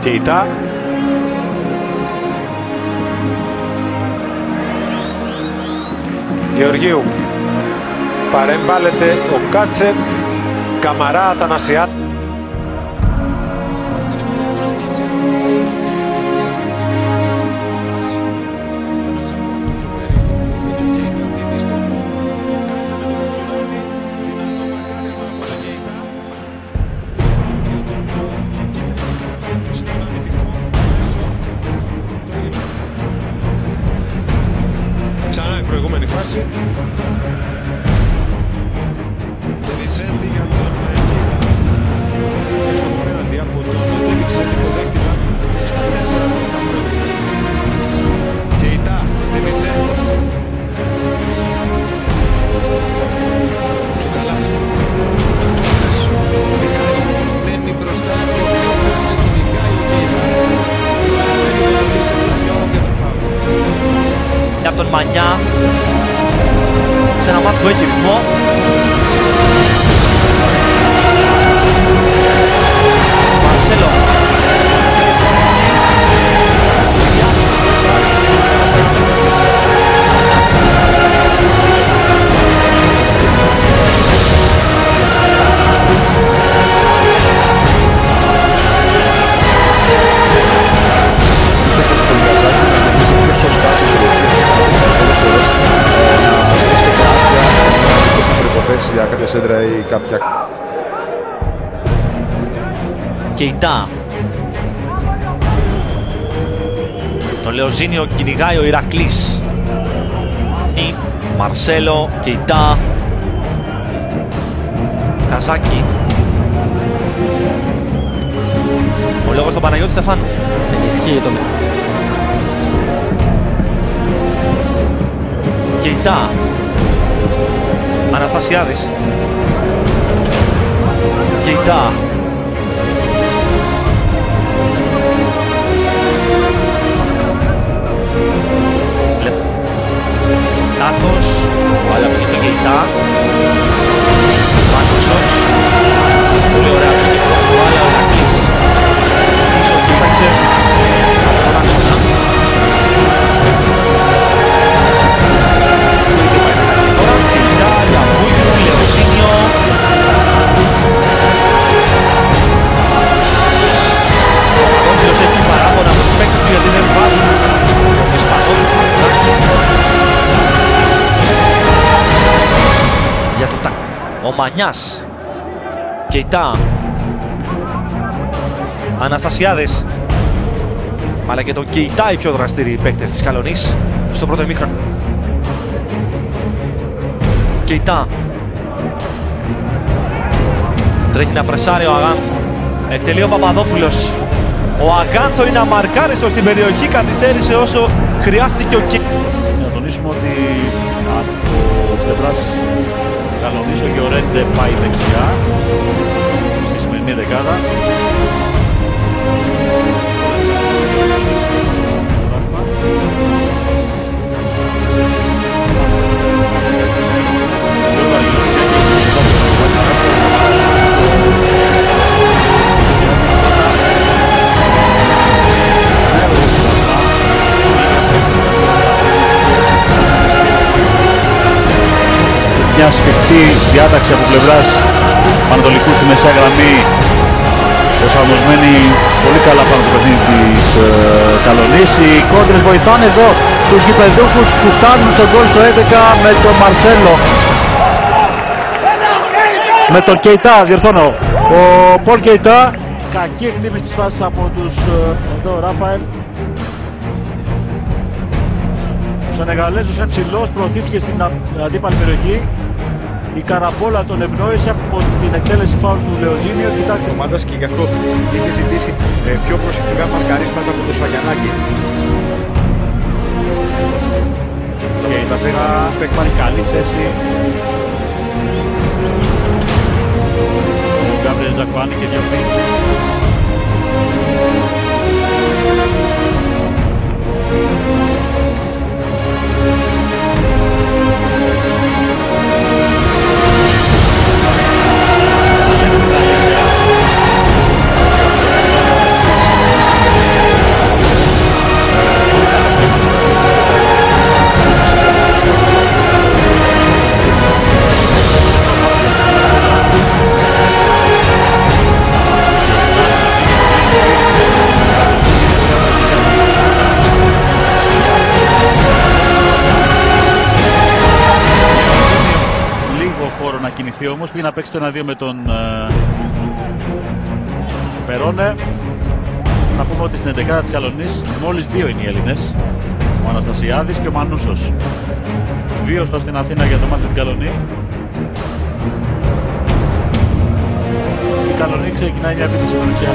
Κεϊτά. Γεωργίου. Παρεμβάλλεται ο Κάτσερ. Καμαρά Αθανασιάν. Η Κεϊτά τον Λεοζίνιο κυνηγάει ο Ηρακλής. Ή, Μαρσέλο, Κεϊτά. Καζάκη. Ο λόγος στον Παναγιώτη Στεφάνου. Ισχύει το Κεϊτά. Αναστασιάδης. Κεϊτά Τάκος Βάλα από τον Κεϊτά Ο Μανιάς. Κεϊτά. Αναστασιάδες. Αλλά και τον Κεϊτά οι πιο δραστήριοι παίκτες της Καλονής στο πρώτο ημίχρονο. Κεϊτά. Τρέχει να πρεσάρει ο Αγάνθ. Εκτελεί ο Παπαδόπουλος. Ο Αγάνθο είναι αμαρκάριστος στην περιοχή, καθυστέρησε όσο χρειάστηκε ο Κεϊτά. Να τονίσουμε ότι από πλευρά Καλονής ο Γιωρέντε πάει δεξιά στη σημερινή δεκάδα. Διάταξη από πλευράς Πανατολικού στη μεσαία γραμμή προσαρμοσμένη πολύ καλά πάνω στο παιχνίδι της ε, Καλονής. Οι κόντρες βοηθάνε εδώ τους γηπεδούχους που φτάνουν στον γκολ στο 11 με τον Μαρσέλο. Με τον Κεϊτά, διορθώνω. Ο Πολ Κεϊτά. Κακή εκτίμηση της φάσης από τους ε, εδώ Ράφαελ. Ο Σενεγαλέζος είναι ψηλός, προωθήθηκε στην α- αντίπαλη περιοχή. Η καραμπόλα τον ευνόησε από την εκτέλεση φάουλ του Λεοζίνιο. Κοιτάξτε, ομάδας και γι' αυτό είχε ζητήσει ε, πιο προσεκτικά μαρκαρίσματα από το Σφαγιανάκη. και τα φέρα πάρει καλή θέση. Ο Γκάμπριελ Ζακουάνη και διώχνει. Έρθει όμως, πήγε να παίξει το 1-2 με τον ε, Περόνε. Να πούμε ότι στην 11η της Καλονής μόλις δύο είναι οι Έλληνες. Ο Αναστασιάδης και ο Μανούσος. Δύο στο στην Αθήνα για το μάτι την Καλονή. Η Καλονή ξεκινάει μια επίθεση από δεξιά.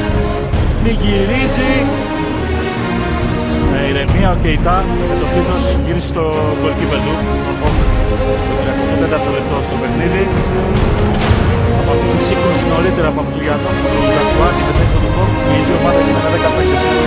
Μη γυρίζει. Με ηρεμία ο Κεϊτά με το στήθος γύρισε στο γκολκίπελ του. Το 34 λεπτό στο παιχνίδι. Από αυτή τη σύγκρουση νωρίτερα από Αμφιλιανό του Ζακουάκη με τέτοιο του κόμμα οι δύο ομάδες είναι με 10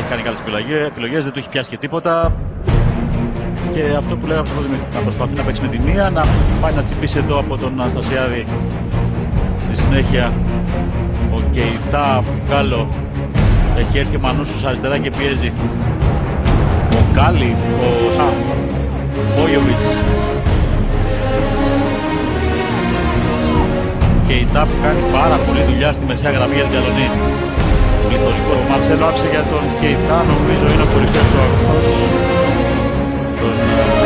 έχει κάνει καλές επιλογές, επιλογές, δεν του έχει πιάσει και τίποτα. Και αυτό που λέγαμε πρώτα, να προσπαθεί να παίξει με τη μία, να πάει να τσιμπήσει εδώ από τον Αναστασιάδη. Στη συνέχεια ο Κεϊτά Γκάλο έχει έρθει ο Μανούσος αριστερά και πιέζει. Ο Κάλι, ο Σα, Μπόγιοβιτς. Κεϊτά που κάνει πάρα πολύ δουλειά στη μεσαία γραμμή για την Καλονή. Πληθωρικό. Ο Μαρσέλο άφησε για τον Κεϊτά, νομίζω είναι ο κορυφαίος του αγθός. Τον ε,